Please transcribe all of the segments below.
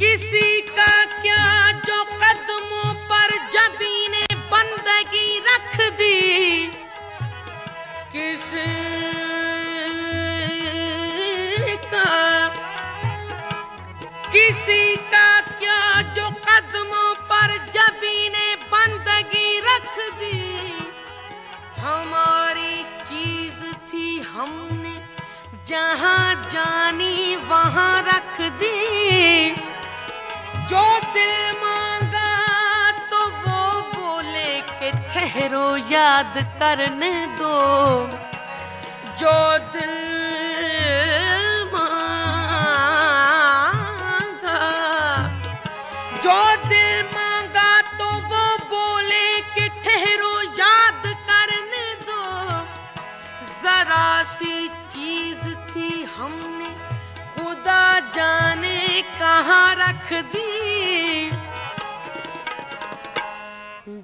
किसी का क्या ठहरो याद करने दो। जो दिल मांगा, जो दिल मांगा तो वो बोले कि ठहरो याद करने दो। जरा सी चीज़ थी हमने खुदा जाने कहाँ रख दी।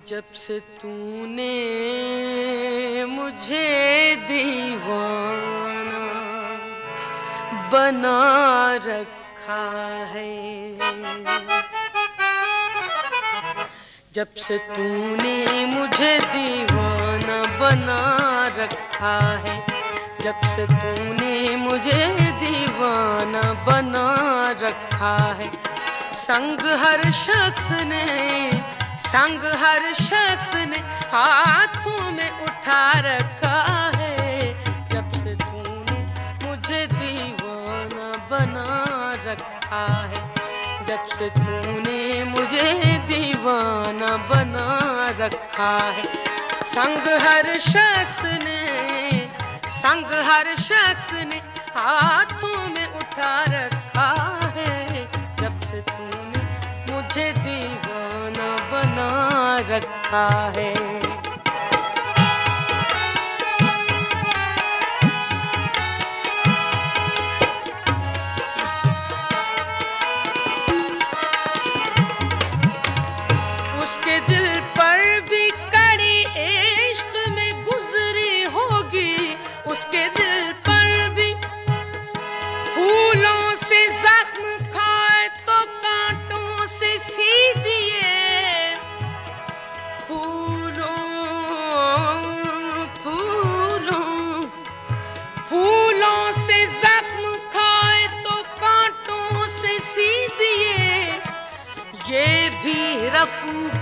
जब से तूने मुझे दीवाना बना रखा है। जब से तूने मुझे दीवाना बना रखा है, जब से तूने मुझे दीवाना बना रखा है, संग हर शख्स ने संग हर शख्स ने हाथों में उठा रखा है। जब से तूने मुझे दीवाना बना रखा है, जब से तूने मुझे दीवाना बना रखा है। संग हर शख्स ने, संग हर शख्स ने हाथों में उठा रखा है। जब से तूने मुझे बना रखा है।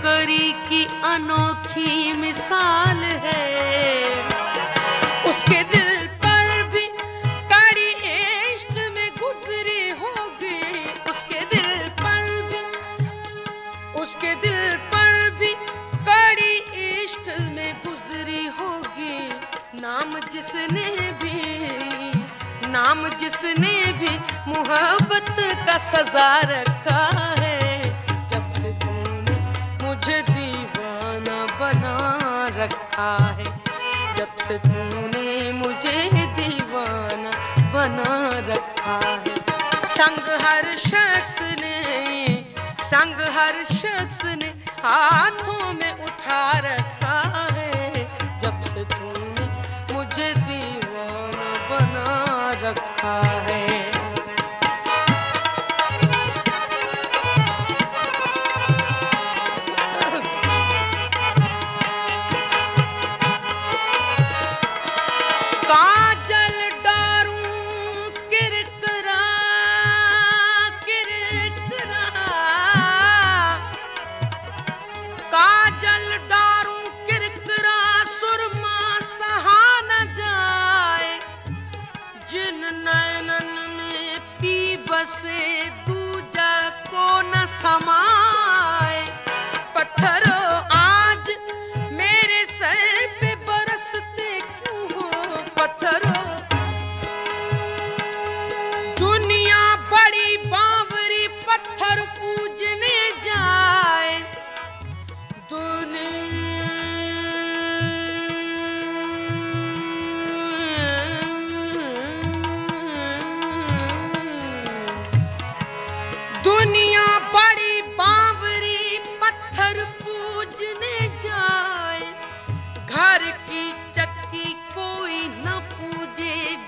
करी की अनोखी मिसाल है। उसके दिल उसके दिल पर भी कड़ी इश्क में गुजरी होगी। नाम जिसने भी, नाम जिसने भी मोहब्बत का सजा रखा है। रखा है। जब से तूने मुझे दीवाना बना रखा है। संग हर शख्स ने, संग हर शख्स ने हाथों में उठा रखा है। जब से तूने मुझे दीवाना बना रखा है।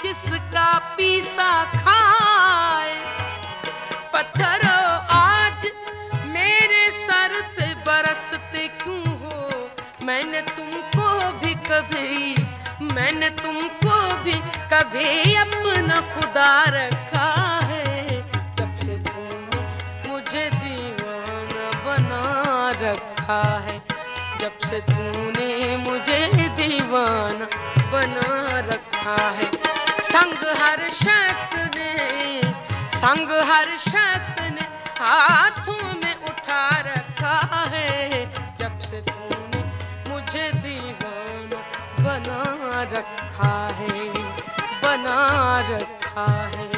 सा खाए। पत्थर आज मेरे सर पे बरसते क्यों हो? मैंने तुमको भी कभी, मैंने तुमको भी कभी अपना खुदा रखा है। जब से तुमने मुझे दीवाना बना रखा है, जब से तूने संग हर शख्स ने, संग हर शख्स ने हाथों में उठा रखा है। जब से तूने मुझे दीवाना बना रखा है, बना रखा है।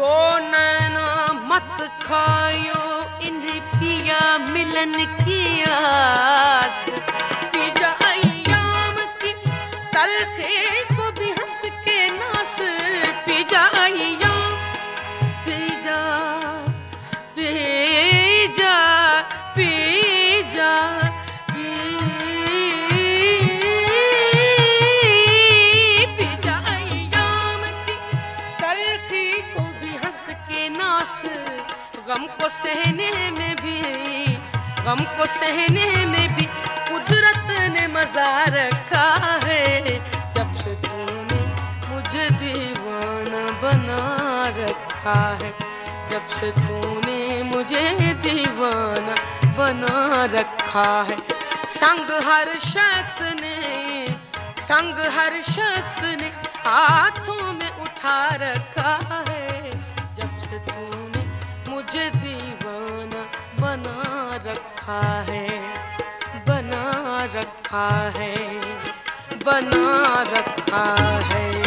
दो नैना मत खायो इन्हें पिया मिलन की आस। नास, गम को सहने में भी, गम को सहने में भी कुदरत ने मज़ा रखा है। जब से तूने मुझे दीवाना बना रखा है, जब से तूने मुझे दीवाना बना रखा है। संग हर शख्स ने, संग हर शख्स ने हाथों में उठा रखा है तूने मुझे दीवाना बना रखा है बना रखा है बना रखा है।